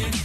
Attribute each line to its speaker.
Speaker 1: morning.